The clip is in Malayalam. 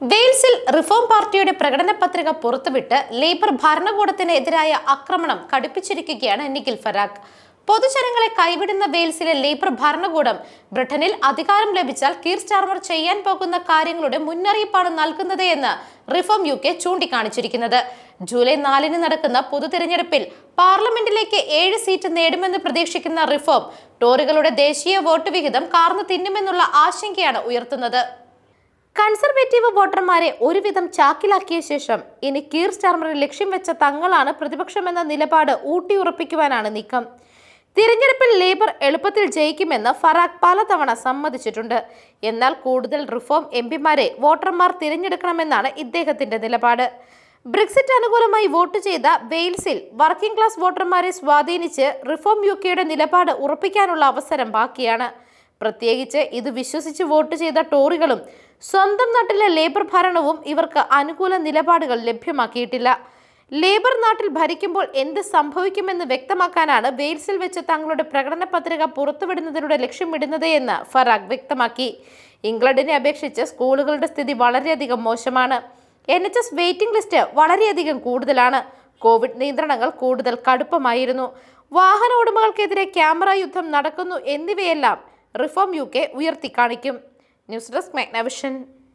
വെയിൽസിൽ റിഫോം പാർട്ടിയുടെ പ്രകടന പത്രിക പുറത്തുവിട്ട് ലേബർ ഭരണകൂടത്തിനെതിരായ ആക്രമണം കടുപ്പിച്ചിരിക്കുകയാണ് നിഖിൽ ഫരാഖ്. പൊതുജനങ്ങളെ കൈവിടുന്ന വെയിൽസിലെ ലേബർ ഭരണകൂടം ബ്രിട്ടനിൽ അധികാരം ലഭിച്ചാൽ കീർ സ്റ്റാർമർ ചെയ്യാൻ പോകുന്ന കാര്യങ്ങളുടെ മുന്നറിയിപ്പാണ് നൽകുന്നത് എന്ന് റിഫോം യു കെ ചൂണ്ടിക്കാണിച്ചിരിക്കുന്നത്. ജൂലൈ നാലിന് നടക്കുന്ന പൊതു തിരഞ്ഞെടുപ്പിൽ പാർലമെന്റിലേക്ക് ഏഴ് സീറ്റ് നേടുമെന്ന് പ്രതീക്ഷിക്കുന്ന റിഫോം ടോറികളുടെ ദേശീയ വോട്ട് വിഹിതം കാർന്നു തിന്നുമെന്നുള്ള ആശങ്കയാണ് ഉയർത്തുന്നത്. കൺസർവേറ്റീവ് വോട്ടർമാരെ ഒരുവിധം ചാക്കിലാക്കിയ ശേഷം ഇനി കീർ സ്റ്റാർമറിൽ ലക്ഷ്യം വെച്ച തങ്ങളാണ് പ്രതിപക്ഷമെന്ന നിലപാട് ഊട്ടിയുറപ്പിക്കുവാനാണ് നീക്കം. തിരഞ്ഞെടുപ്പിൽ ലേബർ എളുപ്പത്തിൽ ജയിക്കുമെന്ന് ഫറാഖ് പലതവണ സമ്മതിച്ചിട്ടുണ്ട്. എന്നാൽ കൂടുതൽ റിഫോം എം പിമാരെ വോട്ടർമാർ തിരഞ്ഞെടുക്കണമെന്നാണ് ഇദ്ദേഹത്തിന്റെ നിലപാട്. ബ്രിക്സിറ്റ് അനുകൂലമായി വോട്ട് ചെയ്ത വെയിൽസിൽ വർക്കിംഗ് ക്ലാസ് വോട്ടർമാരെ സ്വാധീനിച്ച് റിഫോം യു കെയുടെ നിലപാട് ഉറപ്പിക്കാനുള്ള അവസരം ബാക്കിയാണ്. പ്രത്യേകിച്ച് ഇത് വിശ്വസിച്ച് വോട്ട് ചെയ്ത ടോറികളും സ്വന്തം നാട്ടിലെ ലേബർ ഭരണവും ഇവർക്ക് അനുകൂല നിലപാടുകൾ ലഭ്യമാക്കിയിട്ടില്ല. ലേബർ നാട്ടിൽ ഭരിക്കുമ്പോൾ എന്ത് സംഭവിക്കുമെന്ന് വ്യക്തമാക്കാനാണ് വെയിൽസിൽ വെച്ച് തങ്ങളുടെ പ്രകടന പത്രിക പുറത്തുവിടുന്നതിലൂടെ ലക്ഷ്യമിടുന്നത് എന്ന് ഫറാഖ് വ്യക്തമാക്കി. ഇംഗ്ലണ്ടിനെ അപേക്ഷിച്ച് സ്കൂളുകളുടെ സ്ഥിതി വളരെയധികം മോശമാണ്. N H S waiting list വളരെയധികം കൂടുതലാണ്. കോവിഡ് നിയന്ത്രണങ്ങൾ കൂടുതൽ കടുപ്പമായിരുന്നു. വാഹന ഉടമകൾക്കെതിരെ ക്യാമറ യുദ്ധം നടക്കുന്നു എന്നിവയെല്ലാം റിഫോം യു കെ ഉയർത്തിക്കാണിക്കും ന്യൂസ് ഡെസ്ക് മാഗ്നവിഷൻ.